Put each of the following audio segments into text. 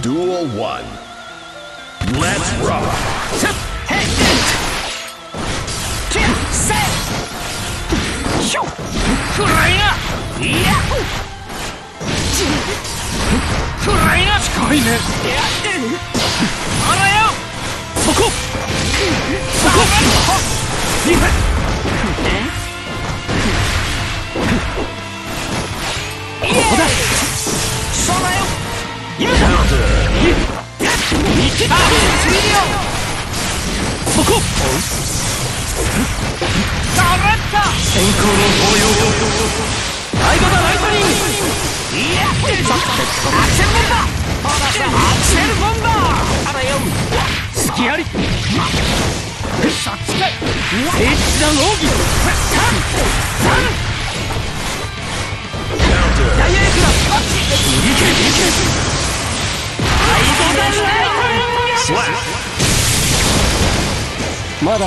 Duel 1 Let's rock くまだ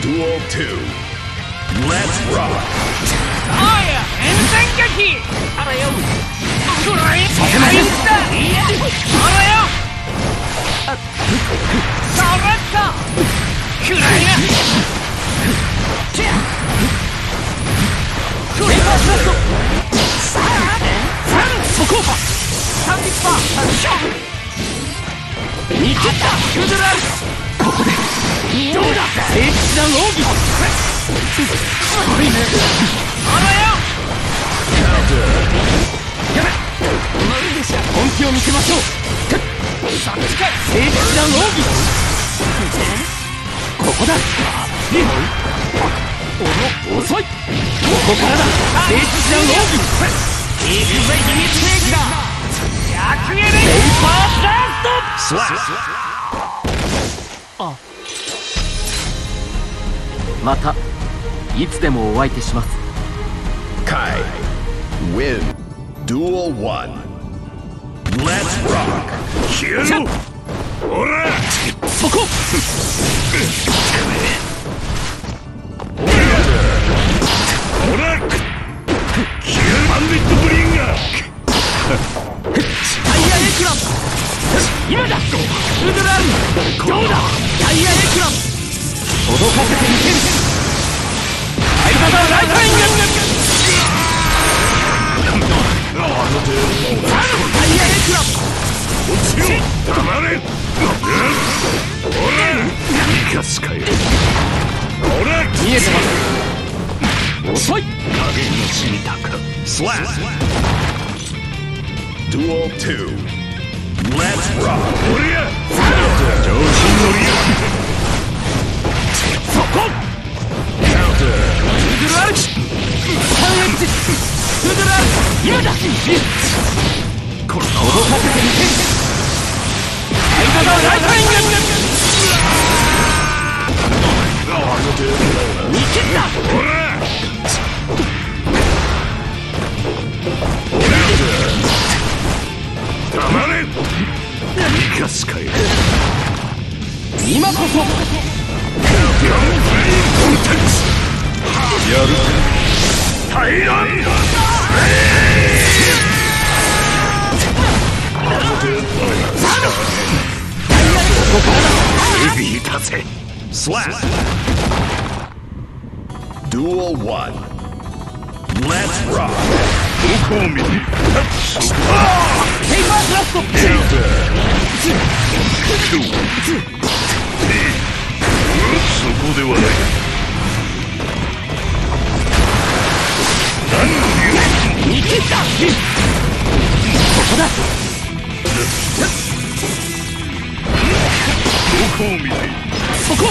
Duel 2 Let's rock. あや変戦劇あらよくらいさせませんいやあらよさらったくらいなチェクレバーショットさあそこサンディッパーショット見切ったクドラルここで。どうだ聖地だ奥義すごいねあらよやべ無理で。しょ本気を見せましょうさっきか聖地だ奥義ここだリおの遅いここからだ聖地だ奥義行くぜ秘密兵器だ逆エレペーパーダストまたいつでもお相手します。Kai Win Duel 1 Let's rock. 消えろほらそこほらキューバンディットブリンガータイヤエクラム今だウドランどうだタイヤエクラム脅かせてみせる相方ライトイングタイヤエクラム落ちよ黙れほら生かすかよほら見えてます遅い影の死にたか Slap Duel 2 Let's rock. 俺や上心今こそやる平らヘビぜ1 Let's rock. どこを見てペイパーブラスト Counter そこではない見切ったここだどこを見て。そこど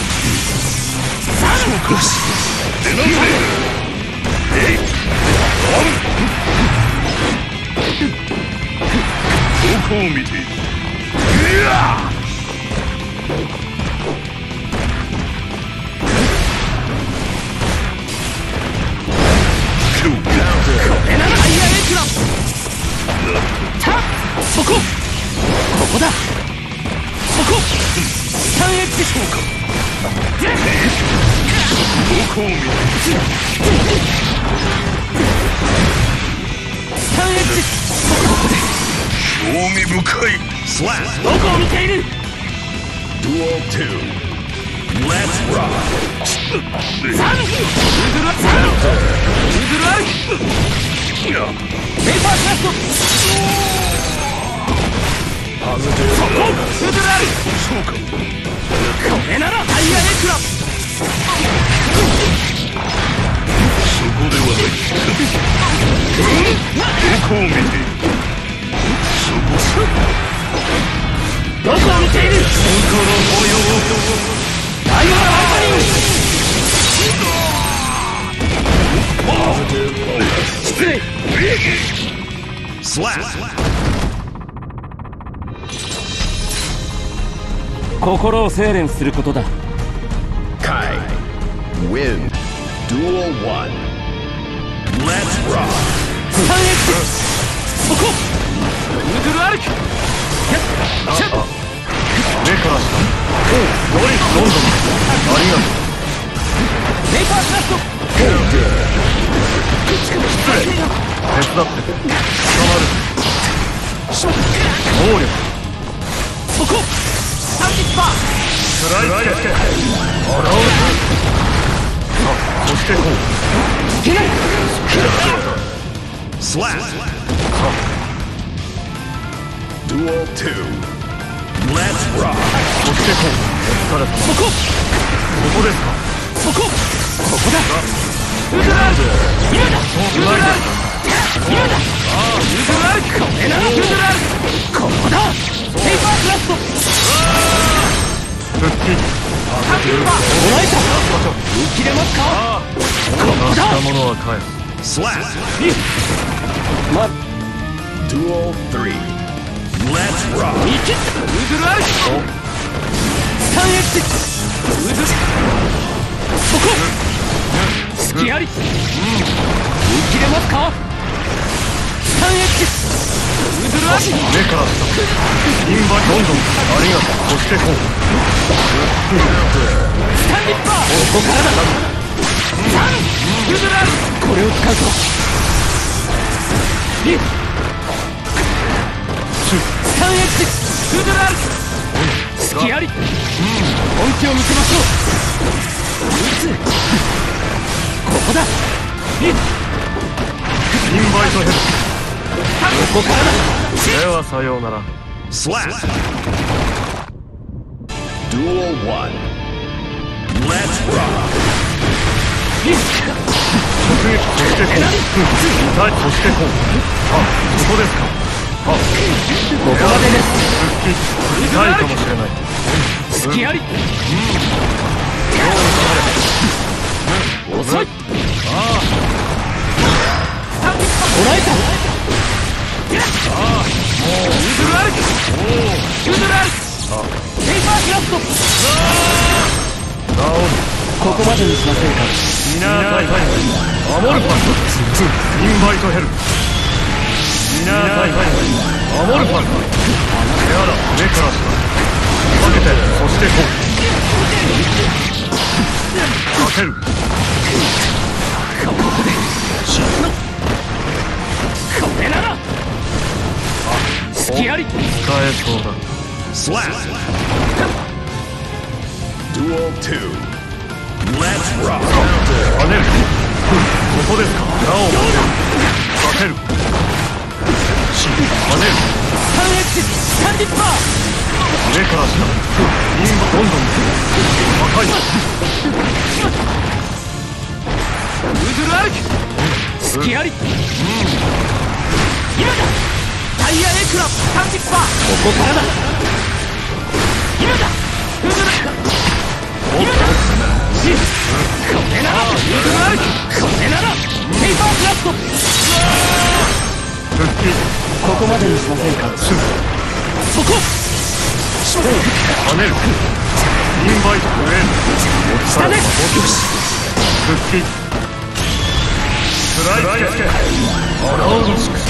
こを見ていやタイこを見てスタンエッジここで興味深い Slap どこを見ている。Duel 2 Let's rock! サンウードルサンウードルアウトやペーパークラフトハズデそこウードルアウそうかトこれならタイヤエクラそ心を精錬することだ。Win Duel 1 Let's rock. 3 x そこウードルアルクシャッシャッ目から下おうドリフロンドンありがとうペーパークラフト手伝って捕まる能力そこ30パー食らいつけ現れたそしてこういけない Slap Duel 2 Let's rock そしてこだウードルアルク今だウードルアルク今だウードルアルクこれならウードルアルクここだペーパークラフト復帰30パーお前さ見切れますか。のは返す Slap ま Duel 3 Let's rock. 見切ったウードルアルク 3X ウードルそこ。隙あり見切れますか目から下インバどんどんありがとうそしてこうスタンディッパーここからだ。3ウードルアルクこれを使うと2 3X ウードルアルここだ2インバイトヘルここから。だではさようなら。Slap Duel 1 Let's rock. 2突撃そしてここですか。あここまでです復帰痛いか。もしれない隙あり遅いもらここまでにしませ。んかミナー大会アモルファンインバイトヘルミナー大会アモルファン手洗目から下かけてそしてこうかけるこ隙あり。使えそうだ。Slap Duel 2 Let's rock. 跳ねる。ここですか。るし跳ねる。3X サンディッパー。上から下インバどんどん赤いウードルアルク隙あり今だ。タイヤエクラサンディッパーここか？らだ今だウードル今だこれならウードルアルクこれならペーパークラフトここまでにしませんかそこ跳ねるインバイトグレードお疲下で復帰スライドつけアラウンシックス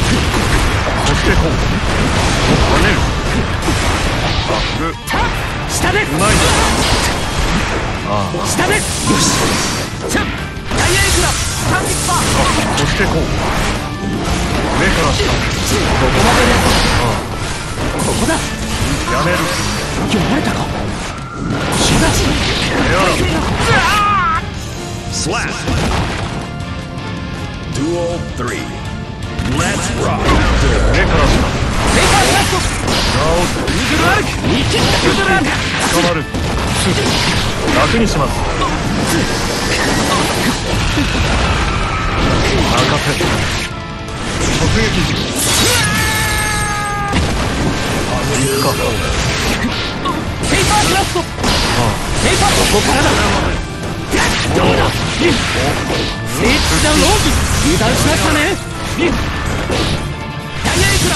まいああ下で。よしチャッタイヤエクラサンディッパーそしてこう目から下ここまでですここだやめる。読まれたかしだしレアだ Slap. Duel 3. Let's rock. 目から下ペラスト直す。イーグルアルクラルク捕まる楽にします任せ直撃時行くかペーパーブラストペーパーここからだどうだスイッチダウンロー油断しましたねダイヤエクラ